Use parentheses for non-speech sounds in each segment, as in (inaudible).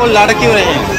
वो लड़ क्यों रहे हैं?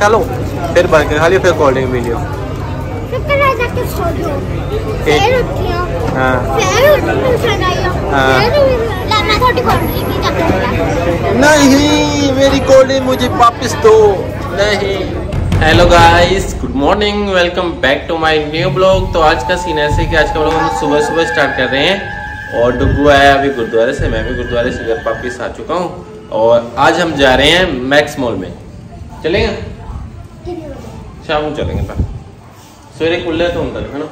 खा लो फिर बर्गर खा लियो फिर कोल्ड ड्रिंक पी लियो। नहीं मेरी कोल्ड ड्रिंक मुझे वापस दो। नहीं। Hello guys good morning welcome back to my new blog तो आज का सीन ऐसे कि आज का ब्लॉग हम सुबह सुबह स्टार्ट कर रहे हैं। और डुगू आया अभी गुरुद्वारे से। मैं भी गुरुद्वारे से घर वापिस आ चुका हूँ। और आज हम जा रहे हैं मैक्स मॉल में। चलेंगे? शाम को चलेंगे पर सवेरे खुले तो होंगे है ना?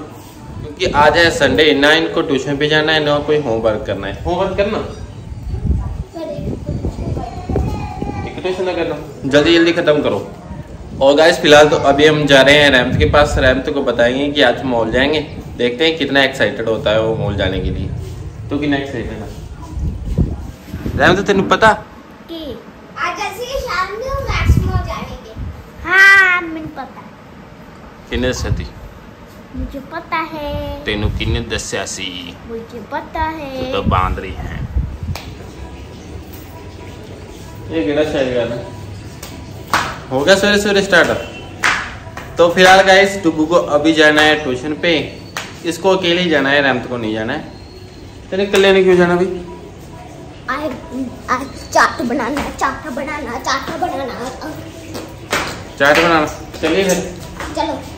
क्योंकि आज है संडे ना इनको ट्यूशन पे जाना है ना कोई होमवर्क करना है। होमवर्क करना? करना। जल्दी जल्दी ख़त्म करो। और गाइस फ़िलहाल तो अभी हम जा रहे हैं रैमत के पास। रैमत को बताएँगे कि आज मॉल जाएँगे। देखते हैं कितना एक्साइटेड होता है वो मॉल जाने के लिए। तो कितना एक्साइटेड है? रैम तो तेन पता? हाँ, पता। मुझे पता है। तेनू किन्ने दस्या सी? मुझे पता है। तू तो बांदरी है। ये केड़ा शायरी गाना हो गया सवेरे सवेरे स्टार्ट तो फ़िलहाल गाइस टुगू को अभी जाना है ट्यूशन पे। इसको अकेले ही जाना है रैमत को नहीं जाना है। तेरे अकेले ने क्यों जाना आज चाट बनाना चाट बनाना चाट बनाना। चाट बनाना। चलिए फिर चलो।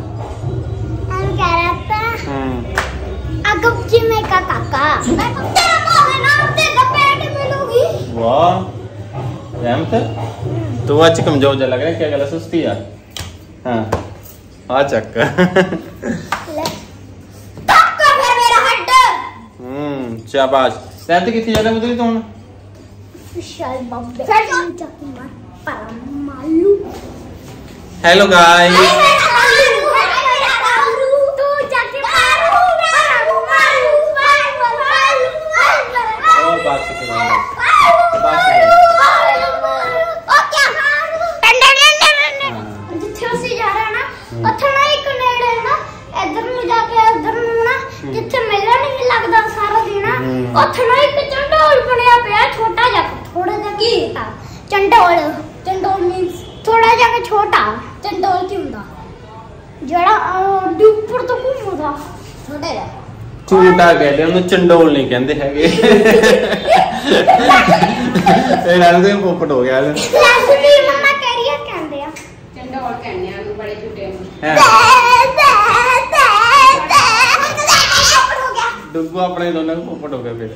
वाह रहमत तू आज कमज़ोर जा लग रहा है क्या गला सुस्ती यार हाँ आ चक। हम्म शाबाश। रहमत कितनी ज़्यादा बदली तू हेलो गाइस ਜਿੱਥੇ ਮੇਲਾ ਨਹੀਂ ਲੱਗਦਾ ਸਾਰਾ ਦਿਨ। ਉੱਥੇ ਨਾ ਇੱਕ ਚੰਡੋਲ ਬਣਿਆ ਪਿਆ ਛੋਟਾ ਜਿਹਾ। ਥੋੜਾ ਜਿਹਾ ਕੀ? ਚੰਡੋਲ। ਚੰਡੋਲ ਮੀਨਸ ਥੋੜਾ ਜਿਹਾ ਕਿ ਛੋਟਾ। ਚੰਡੋਲ ਕੀ ਹੁੰਦਾ? ਜਿਹੜਾ ਦੀ ਉੱਪਰ ਤੋਂ ਘੁੰਮਦਾ ਛੋਟਾ ਜਿਹਾ। ਝੂਟਾ ਕਹਿੰਦੇ ਉਹਨੂੰ ਚੰਡੋਲ ਨਹੀਂ ਕਹਿੰਦੇ ਹੈਗੇ। ਇਹ ਨਾਲ ਦੇ ਪੋਪਟ ਹੋ ਗਿਆ। ਲੈ ਲੈਸਬੀ ਮੰਮਾ ਕੈਰੀਅਰ ਕਹਿੰਦੇ ਆ? ਚੰਡੋਲ ਕਹਿੰਦੇ ਆ ਨੂੰ ਬੜੇ ਝੂਟੇ ਨੂੰ डुगू अपने दोनों को पोपट हो गया फिर।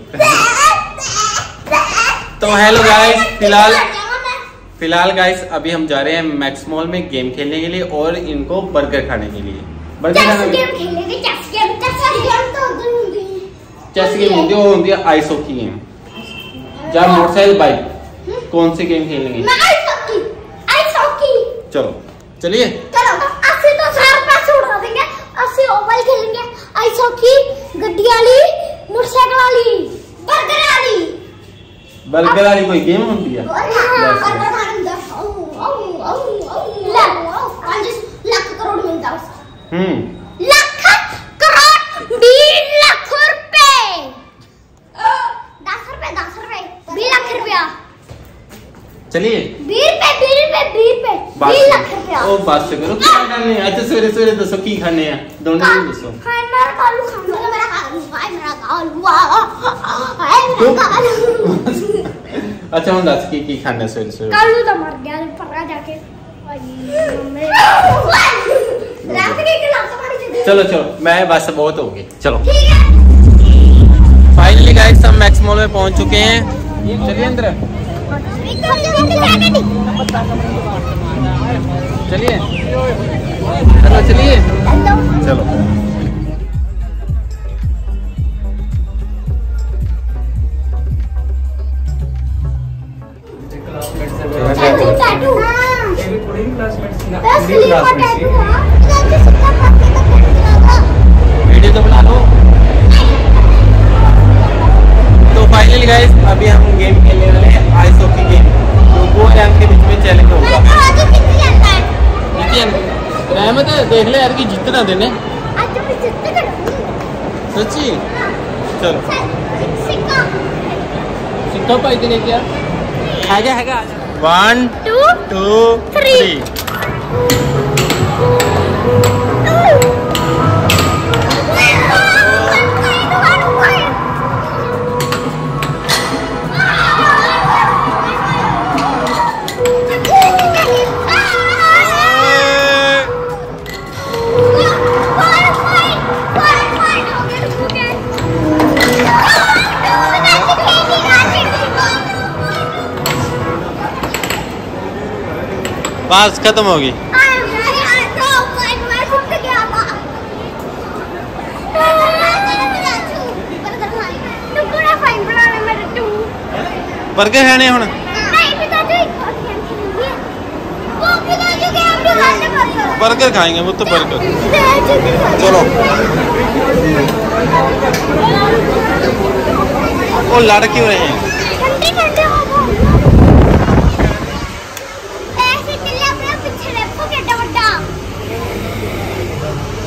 तो हेलो गाइस फ़िलहाल फ़िलहाल गाइस अभी हम जा रहे हैं मैक्स मॉल में गेम खेलने के लिए और इनको बर्गर खाने के लिए। बर्गर चेस गेम होती है। वो होती है आइस हॉकी गेम जहाँ मोटरसाइकिल बाइक कौन सी गेम खेलेंगे चलो चलिए। चलो तो सार पे छोड़ देंगे ओवल खेलेंगे। आइस हॉकी गड्डिया बर्गर वाली कोई गेम होती है चलिए ओ बात से करो क्या खाने हैं सवेरे सवेरे की खाने हैं दोनों ही मेरा कालू खाना मेरा कालू मेरा कालू मेरा कालू अच्छा हम दस की की खाने सवेरे सवेरे कालू तो मर गया पकड़ा जाके रात के के लात मारी थी चलो चलो मैं बस बहुत हो गई। चलो। फाइनली गाइस हम मैक्स मॉल में पहुँच चुके हैं। चलिए अंदर। चलिए। चलो चलिए। चलो। रहमत देख ले यार कि जितना देने। सची मैं जितने करूँगी सच्ची? चलो। सिक्का। सिक्का पाई देने क्या? हैगा हैगा वन टू टू. थ्री बस खत्म होगी। बर्गर खाने ਹੁਣ बर्गर खाएँगे, वो तो बर्गर। चलो। वो लड़ क्यों रहे हैं ठंडी ठंडी हवा ऐसे चले अपने पीछे देखो कितना बड़ा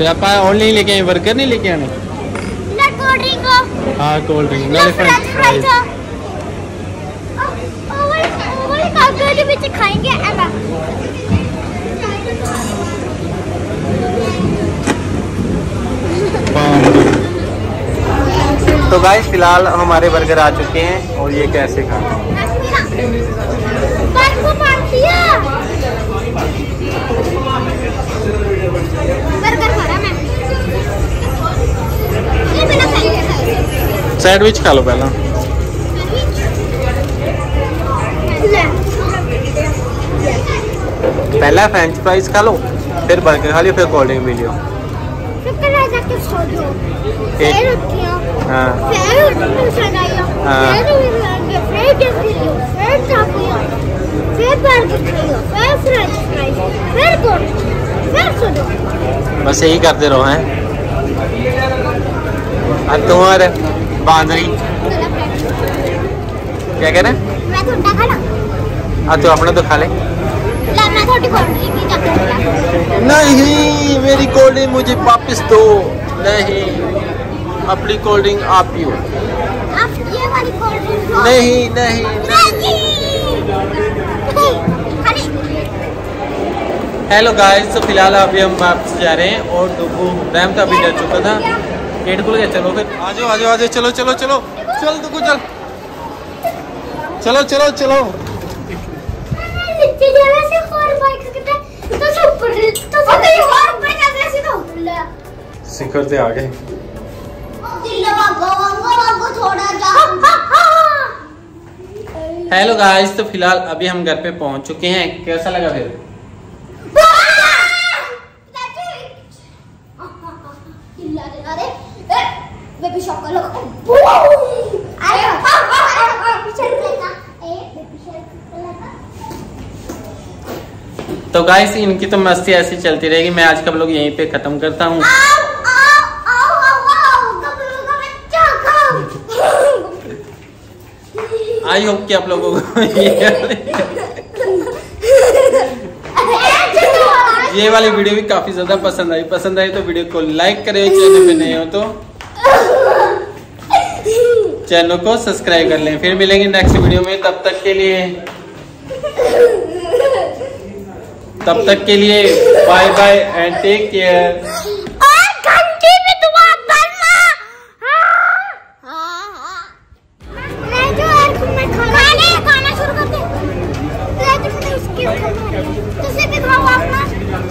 तो आप ओनली लेके आए बर्गर नहीं लेके आने? ना कोल्ड ड्रिंक हाँ। कोल्ड ड्रिंक ना फ्रेंच फ्राइज ओवर ओवर कागज़ के बीच खाएँगे तो गाइस फ़िलहाल हमारे बर्गर आ चुके हैं और ये कैसे खा सैंडविच खा लो पहला। पहला फ्रेंच फ्राइज खा लो, फिर बर्गर खा लियो, फिर कोल्ड ड्रिंक पी लियो। है। हाँ। बस यही करते रहो, हैं। अब बांदरी क्या कह रहे मैं थोड़ा खाना अब तू अपना तो खा ले। ला मैं थोड़ी कोल्ड ड्रिंक ही जाके नहीं मेरी कोल्ड ड्रिंक मुझे वापस दो। नहीं अपनी कोल्ड ड्रिंक आप पियो आप ये वाली कोल्ड ड्रिंक नहीं नहीं नहीं। हेलो गाइस तो फ़िलहाल अभी हम वापस जा रहे हैं और दुबू रैम तो अभी जा चुका था। गेट खुल गया चलो फिर। आ जाओ आ जाओ आ जाओ चलो चलो चलो। चल दुबू चल चलो चलो चलो। नीचे जाने से और बाइक कितने? तो ऊपर तो तो ले शिखर से आ गए दिल्ली भागो भागो भागो थोड़ा जा हेलो गाइस तो फ़िलहाल अभी हम घर पे पहुँच चुके हैं। कैसा लगा फिर? गाइस इनकी तो मस्ती ऐसी चलती रहेगी। मैं आज का ब्लॉग यहीं पे खत्म करता हूँ? आई होप कि आप लोगों को (laughs) ये ये वाली वीडियो भी काफ़ी ज़्यादा पसंद आई। पसंद आई तो वीडियो को लाइक करें चैनल पे नहीं हो तो। (laughs) चैनल को सब्सक्राइब कर लें। फिर मिलेंगे नेक्स्ट वीडियो में। तब तक के लिए तब तक के लिए bye bye and take care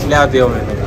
ले आते हो। दुआ करना मैं जो है मैं